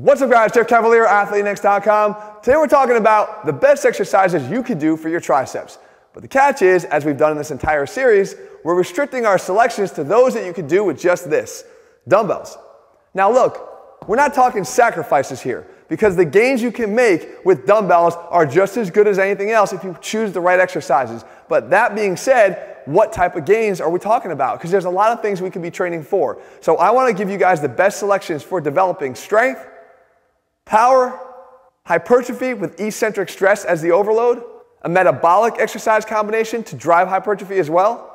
What's up guys, Jeff Cavaliere, AthleanX.com. Today we're talking about the best exercises you can do for your triceps. But the catch is, as we've done in this entire series, we're restricting our selections to those that you can do with just this, dumbbells. Now look, we're not talking sacrifices here because the gains you can make with dumbbells are just as good as anything else if you choose the right exercises. But that being said, what type of gains are we talking about? Because there's a lot of things we could be training for. So I want to give you guys the best selections for developing strength, power, hypertrophy with eccentric stress as the overload, a metabolic exercise combination to drive hypertrophy as well,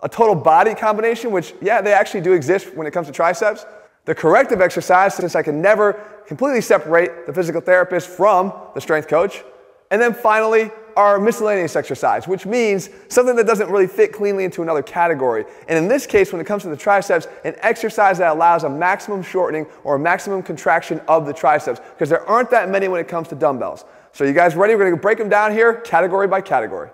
a total body combination, which, yeah, they actually do exist when it comes to triceps, the corrective exercise, since I can never completely separate the physical therapist from the strength coach, and then finally, our miscellaneous exercise, which means something that doesn't really fit cleanly into another category. And in this case, when it comes to the triceps, an exercise that allows a maximum shortening or a maximum contraction of the triceps, because there aren't that many when it comes to dumbbells. So you guys ready? We're gonna break them down here category by category.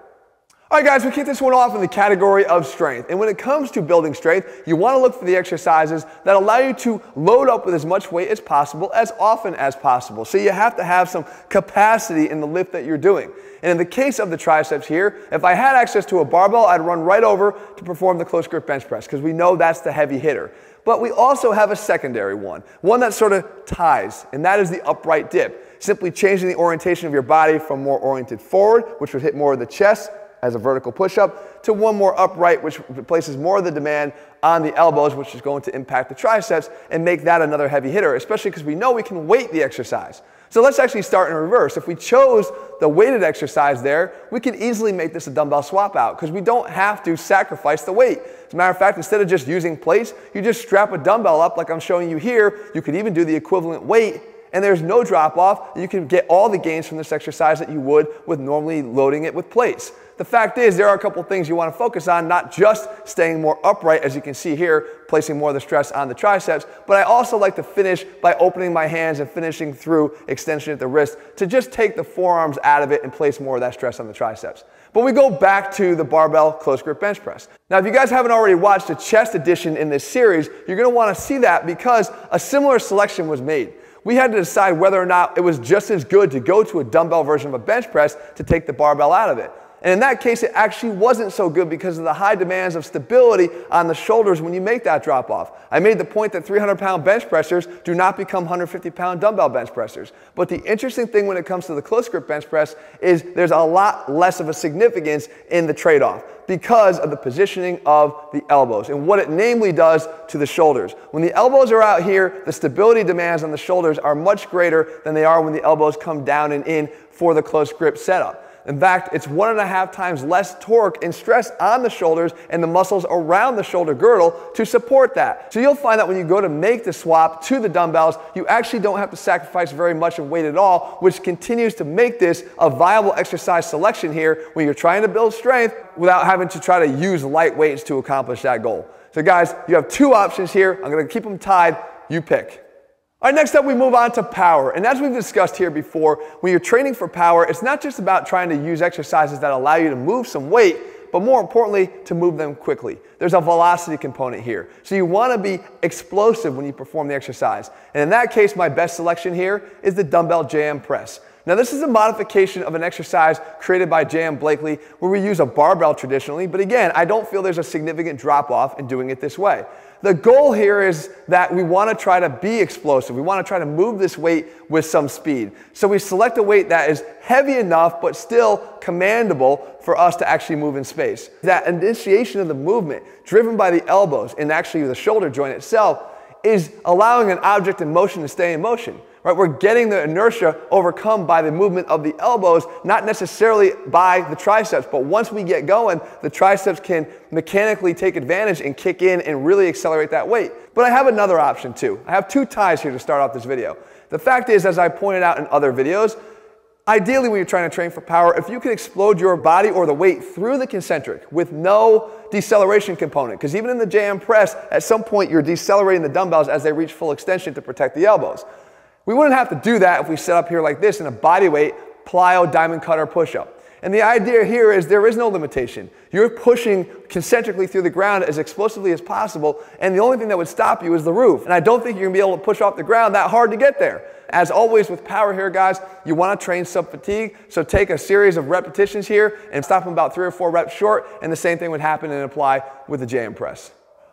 All right, guys, we kick this one off in the category of strength. And when it comes to building strength, you want to look for the exercises that allow you to load up with as much weight as possible, as often as possible. So you have to have some capacity in the lift that you're doing. And in the case of the triceps here, if I had access to a barbell, I'd run right over to perform the close grip bench press because we know that's the heavy hitter. But we also have a secondary one, one that sort of ties, and that is the upright dip. Simply changing the orientation of your body from more oriented forward, which would hit more of the chest, as a vertical push-up to one more upright, which places more of the demand on the elbows, which is going to impact the triceps and make that another heavy hitter, especially because we know we can weight the exercise. So let's actually start in reverse. If we chose the weighted exercise there, we could easily make this a dumbbell swap out because we don't have to sacrifice the weight. As a matter of fact, instead of just using plates, you just strap a dumbbell up like I'm showing you here. You could even do the equivalent weight and there's no drop off. You can get all the gains from this exercise that you would with normally loading it with plates. The fact is, there are a couple things you want to focus on, not just staying more upright, as you can see here, placing more of the stress on the triceps, but I also like to finish by opening my hands and finishing through extension at the wrist to just take the forearms out of it and place more of that stress on the triceps. But we go back to the barbell close grip bench press. Now, if you guys haven't already watched the chest edition in this series, you're going to want to see that because a similar selection was made. We had to decide whether or not it was just as good to go to a dumbbell version of a bench press to take the barbell out of it. And in that case, it actually wasn't so good because of the high demands of stability on the shoulders when you make that drop off. I made the point that 300 pound bench pressers do not become 150 pound dumbbell bench pressers. But the interesting thing when it comes to the close grip bench press is there's a lot less of a significance in the trade off because of the positioning of the elbows and what it namely does to the shoulders. When the elbows are out here, the stability demands on the shoulders are much greater than they are when the elbows come down and in for the close grip setup. In fact, it's one and a half times less torque and stress on the shoulders and the muscles around the shoulder girdle to support that. So you'll find that when you go to make the swap to the dumbbells, you actually don't have to sacrifice very much of weight at all, which continues to make this a viable exercise selection here when you're trying to build strength without having to try to use light weights to accomplish that goal. So guys, you have two options here. I'm gonna keep them tied. You pick. All right, next up we move on to power. And as we've discussed here before, when you're training for power, it's not just about trying to use exercises that allow you to move some weight, but more importantly, to move them quickly. There's a velocity component here. So you want to be explosive when you perform the exercise. And in that case, my best selection here is the dumbbell JM press. Now, this is a modification of an exercise created by J.M. Blakely where we use a barbell traditionally, but again, I don't feel there's a significant drop off in doing it this way. The goal here is that we want to try to be explosive. We want to try to move this weight with some speed. So we select a weight that is heavy enough but still commandable for us to actually move in space. That initiation of the movement, driven by the elbows and actually the shoulder joint itself, is allowing an object in motion to stay in motion. Right? We're getting the inertia overcome by the movement of the elbows, not necessarily by the triceps. But once we get going, the triceps can mechanically take advantage and kick in and really accelerate that weight. But I have another option too. I have two ties here to start off this video. The fact is, as I pointed out in other videos, Ideally, when you're trying to train for power, if you can explode your body or the weight through the concentric with no deceleration component, because even in the JM press, at some point you're decelerating the dumbbells as they reach full extension to protect the elbows. We wouldn't have to do that if we set up here like this in a bodyweight plyo diamond cutter push-up. And the idea here is there is no limitation. You're pushing concentrically through the ground as explosively as possible, and the only thing that would stop you is the roof. And I don't think you're gonna be able to push off the ground that hard to get there. As always with power here, guys, you wanna train sub fatigue, so take a series of repetitions here and stop them about three or four reps short, and the same thing would happen and apply with the JM press.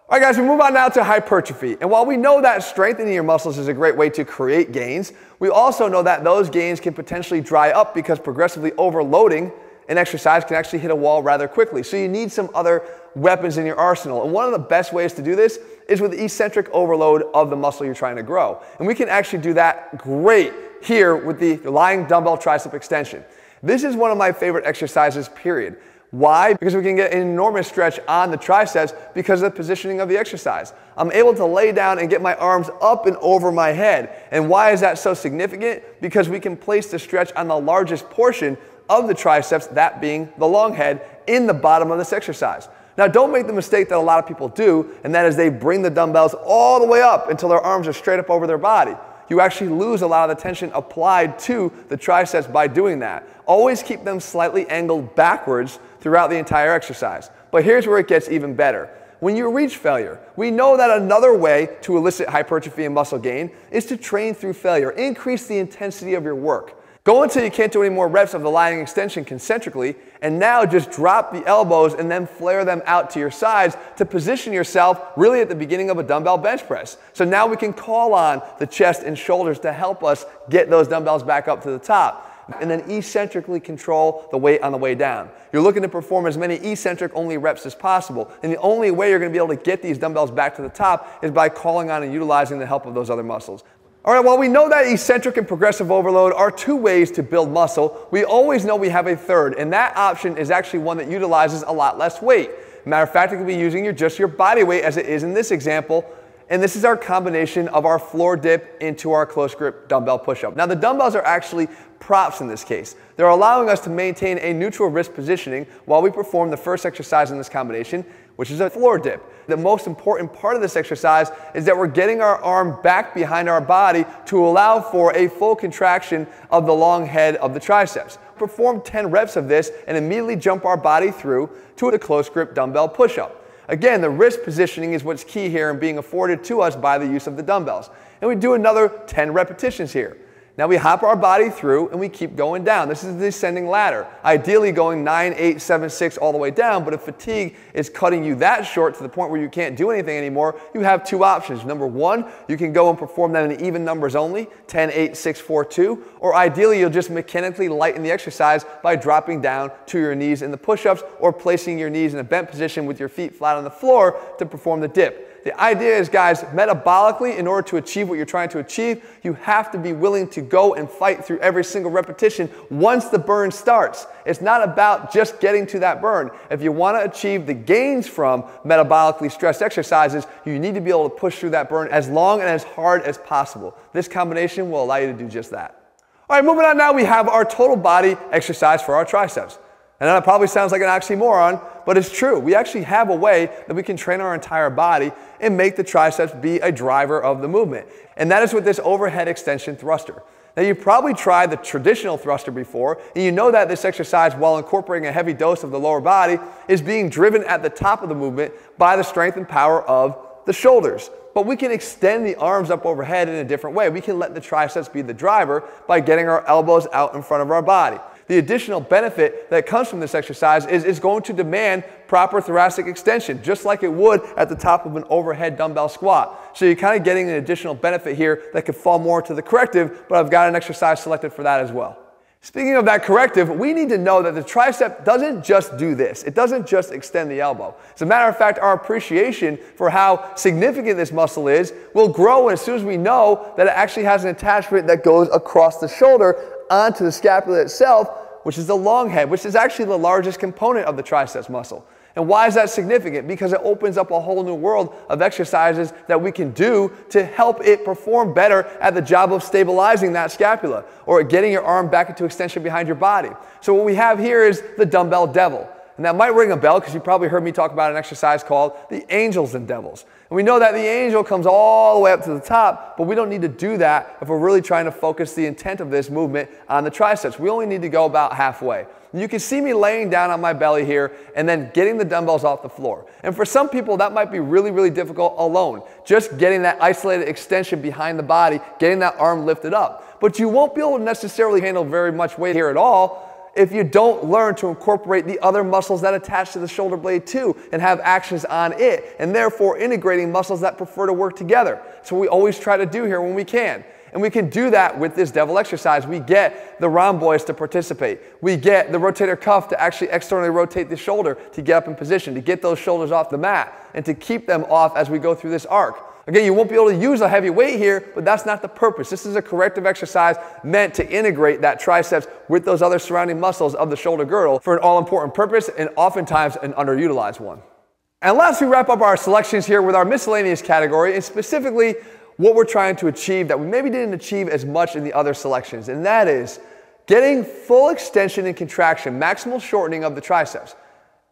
All right, guys, we move on now to hypertrophy. And while we know that strengthening your muscles is a great way to create gains, we also know that those gains can potentially dry up because progressively overloading an exercise can actually hit a wall rather quickly. So you need some other weapons in your arsenal. And one of the best ways to do this is with eccentric overload of the muscle you're trying to grow. And we can actually do that great here with the lying dumbbell tricep extension. This is one of my favorite exercises, period. Why? Because we can get an enormous stretch on the triceps because of the positioning of the exercise. I'm able to lay down and get my arms up and over my head. And why is that so significant? Because we can place the stretch on the largest portion of the triceps, that being the long head, in the bottom of this exercise. Now, don't make the mistake that a lot of people do, and that is they bring the dumbbells all the way up until their arms are straight up over their body you actually lose a lot of the tension applied to the triceps by doing that. Always keep them slightly angled backwards throughout the entire exercise. But here's where it gets even better. When you reach failure, we know that another way to elicit hypertrophy and muscle gain is to train through failure. Increase the intensity of your work. Go until you can't do any more reps of the lying extension concentrically, and now just drop the elbows and then flare them out to your sides to position yourself really at the beginning of a dumbbell bench press. So now we can call on the chest and shoulders to help us get those dumbbells back up to the top. And then eccentrically control the weight on the way down. You're looking to perform as many eccentric only reps as possible. And the only way you're going to be able to get these dumbbells back to the top is by calling on and utilizing the help of those other muscles. All right, while we know that eccentric and progressive overload are two ways to build muscle, we always know we have a third, and that option is actually one that utilizes a lot less weight. Matter of fact, it could be using your, just your body weight as it is in this example, and this is our combination of our floor dip into our close grip dumbbell push-up. Now the dumbbells are actually props in this case. They're allowing us to maintain a neutral wrist positioning while we perform the first exercise in this combination, which is a floor dip. The most important part of this exercise is that we're getting our arm back behind our body to allow for a full contraction of the long head of the triceps. Perform 10 reps of this and immediately jump our body through to a close grip dumbbell push-up. Again, the wrist positioning is what's key here and being afforded to us by the use of the dumbbells. And we do another 10 repetitions here. Now we hop our body through and we keep going down. This is the descending ladder. Ideally going 9, 8, 7, 6 all the way down, but if fatigue is cutting you that short to the point where you can't do anything anymore, you have two options. Number one, you can go and perform that in even numbers only, 10, 8, 6, 4, 2, or ideally you'll just mechanically lighten the exercise by dropping down to your knees in the push-ups or placing your knees in a bent position with your feet flat on the floor to perform the dip. The idea is, guys, metabolically, in order to achieve what you're trying to achieve, you have to be willing to go and fight through every single repetition once the burn starts. It's not about just getting to that burn. If you want to achieve the gains from metabolically stressed exercises, you need to be able to push through that burn as long and as hard as possible. This combination will allow you to do just that. All right, moving on now, we have our total body exercise for our triceps. And that probably sounds like an oxymoron, but it's true. We actually have a way that we can train our entire body and make the triceps be a driver of the movement. And that is with this overhead extension thruster. Now, you've probably tried the traditional thruster before, and you know that this exercise, while incorporating a heavy dose of the lower body, is being driven at the top of the movement by the strength and power of the shoulders. But we can extend the arms up overhead in a different way. We can let the triceps be the driver by getting our elbows out in front of our body the additional benefit that comes from this exercise is it's going to demand proper thoracic extension, just like it would at the top of an overhead dumbbell squat. So you're kind of getting an additional benefit here that could fall more to the corrective, but I've got an exercise selected for that as well. Speaking of that corrective, we need to know that the tricep doesn't just do this. It doesn't just extend the elbow. As a matter of fact, our appreciation for how significant this muscle is will grow as soon as we know that it actually has an attachment that goes across the shoulder onto the scapula itself, which is the long head, which is actually the largest component of the triceps muscle. And why is that significant? Because it opens up a whole new world of exercises that we can do to help it perform better at the job of stabilizing that scapula or getting your arm back into extension behind your body. So what we have here is the dumbbell devil. And that might ring a bell because you probably heard me talk about an exercise called the angels and devils. And we know that the angel comes all the way up to the top, but we don't need to do that if we're really trying to focus the intent of this movement on the triceps. We only need to go about halfway. You can see me laying down on my belly here and then getting the dumbbells off the floor. And for some people, that might be really, really difficult alone. Just getting that isolated extension behind the body, getting that arm lifted up. But you won't be able to necessarily handle very much weight here at all if you don't learn to incorporate the other muscles that attach to the shoulder blade too and have actions on it, and therefore integrating muscles that prefer to work together. So we always try to do here when we can. And we can do that with this devil exercise. We get the rhomboids to participate. We get the rotator cuff to actually externally rotate the shoulder to get up in position, to get those shoulders off the mat, and to keep them off as we go through this arc. Again, you won't be able to use a heavy weight here, but that's not the purpose. This is a corrective exercise meant to integrate that triceps with those other surrounding muscles of the shoulder girdle for an all important purpose and oftentimes an underutilized one. And last, we wrap up our selections here with our miscellaneous category, and specifically what we're trying to achieve that we maybe didn't achieve as much in the other selections, and that is getting full extension and contraction, maximal shortening of the triceps.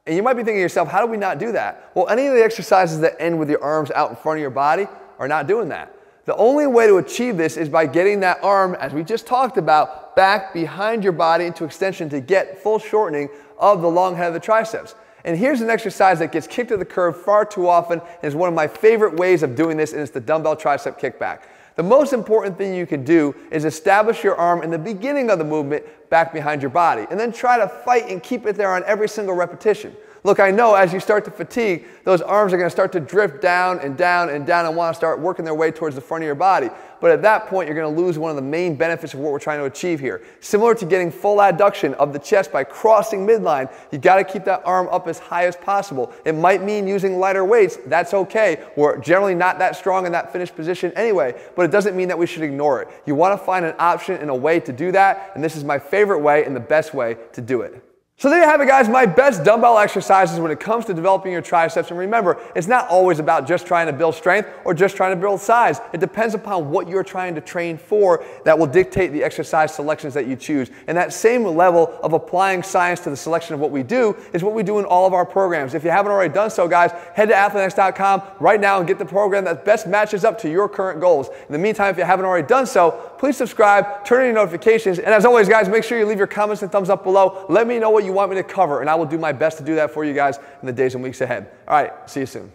And you might be thinking to yourself, how do we not do that? Well, any of the exercises that end with your arms out in front of your body are not doing that. The only way to achieve this is by getting that arm, as we just talked about, back behind your body into extension to get full shortening of the long head of the triceps. And here's an exercise that gets kicked to the curb far too often and is one of my favorite ways of doing this, and it's the dumbbell tricep kickback. The most important thing you can do is establish your arm in the beginning of the movement back behind your body, and then try to fight and keep it there on every single repetition. Look, I know as you start to fatigue, those arms are going to start to drift down and down and down and want to start working their way towards the front of your body. But at that point, you're going to lose one of the main benefits of what we're trying to achieve here. Similar to getting full adduction of the chest by crossing midline, you got to keep that arm up as high as possible. It might mean using lighter weights. That's okay. We're generally not that strong in that finished position anyway, but it doesn't mean that we should ignore it. You want to find an option and a way to do that, and this is my favorite way and the best way to do it. So there you have it guys, my best dumbbell exercises when it comes to developing your triceps. And remember, it's not always about just trying to build strength or just trying to build size. It depends upon what you're trying to train for that will dictate the exercise selections that you choose. And that same level of applying science to the selection of what we do is what we do in all of our programs. If you haven't already done so guys, head to athleanx.com right now and get the program that best matches up to your current goals. In the meantime, if you haven't already done so, please subscribe, turn on your notifications, and as always guys, make sure you leave your comments and thumbs up below. Let me know what you want me to cover, and I will do my best to do that for you guys in the days and weeks ahead. All right, see you soon.